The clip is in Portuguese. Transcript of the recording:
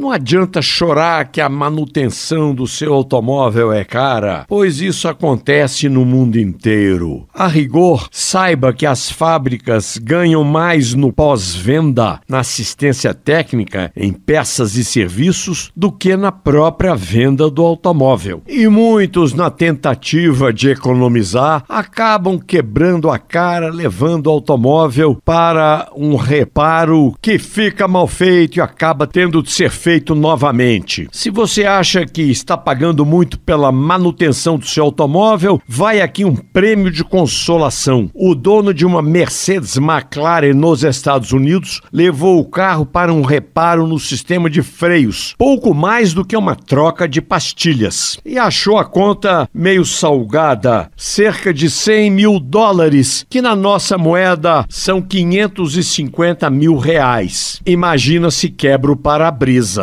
Não adianta chorar que a manutenção do seu automóvel é cara, pois isso acontece no mundo inteiro. A rigor, saiba que as fábricas ganham mais no pós-venda, na assistência técnica, em peças e serviços, do que na própria venda do automóvel. E muitos, na tentativa de economizar, acabam quebrando a cara levando o automóvel para um reparo que fica mal feito e acaba tendo de ser feito novamente. Se você acha que está pagando muito pela manutenção do seu automóvel, vai aqui um prêmio de consolação. O dono de uma Mercedes McLaren nos Estados Unidos levou o carro para um reparo no sistema de freios, pouco mais do que uma troca de pastilhas, e achou a conta meio salgada, cerca de 100 mil dólares, que na nossa moeda são 550 mil reais. Imagina se quebra o para-brisa.